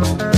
Bye.